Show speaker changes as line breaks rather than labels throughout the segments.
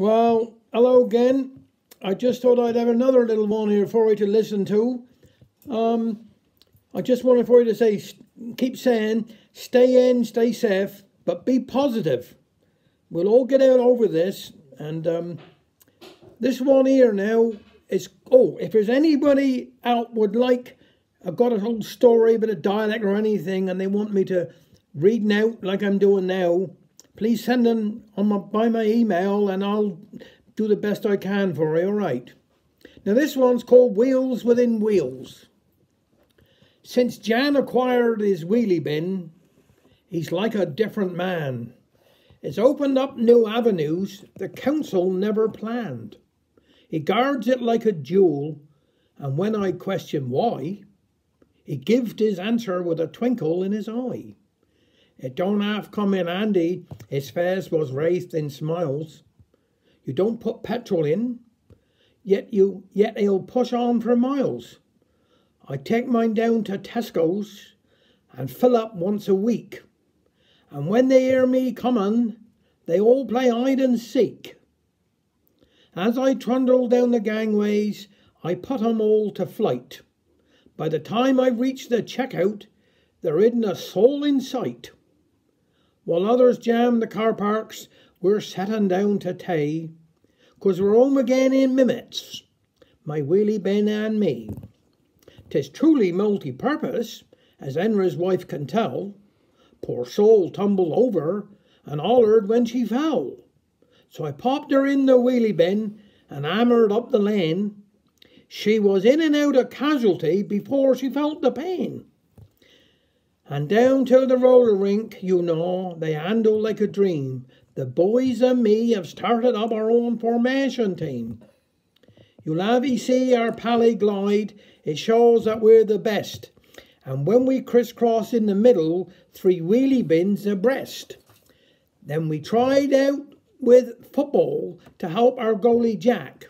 Well, hello again. I just thought I'd have another little one here for you to listen to. Um, I just wanted for you to say, keep saying, stay in, stay safe, but be positive. We'll all get out over this. And um, this one here now is, oh, if there's anybody out would like, I've got a whole story, a bit of dialect or anything, and they want me to read out like I'm doing now, please send them on my, by my email and I'll do the best I can for you, all right? Now, this one's called Wheels Within Wheels. Since Jan acquired his wheelie bin, he's like a different man. It's opened up new avenues the council never planned. He guards it like a jewel, and when I question why, he gives his answer with a twinkle in his eye. It don't half come in handy, his face was wreathed in smiles. You don't put petrol in, yet you yet he'll push on for miles. I take mine down to Tesco's and fill up once a week. And when they hear me coming, they all play hide and seek. As I trundle down the gangways, I put 'em all to flight. By the time I reach the checkout, there isn't a soul in sight. While others jam the car parks, we're settin' down to tay, 'cause we're home again in minutes, my wheelie bin and me. 'Tis truly multi-purpose, as Enra's wife can tell. Poor soul tumbled over and hollered when she fell. So I popped her in the wheelie bin and hammered up the lane. She was in and out a casualty before she felt the pain. And down to the roller rink, you know, they handle like a dream. The boys and me have started up our own formation team. You'll have to see our Palais Glide, it shows that we're the best. And when we crisscross in the middle, three wheelie bins abreast. Then we tried out with football to help our goalie Jack.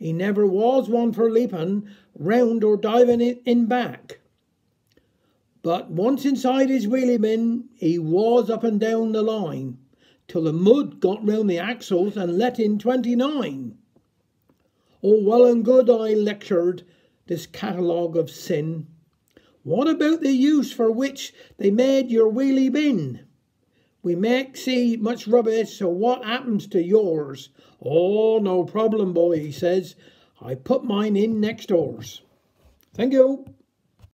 He never was one for leaping round or diving it in back. But once inside his wheelie bin, he was up and down the line till the mud got round the axles and let in 29. All well and good, I lectured this catalogue of sin. What about the use for which they made your wheelie bin? We make see much rubbish, so what happens to yours? Oh, no problem, boy, he says. I put mine in next doors. Thank you.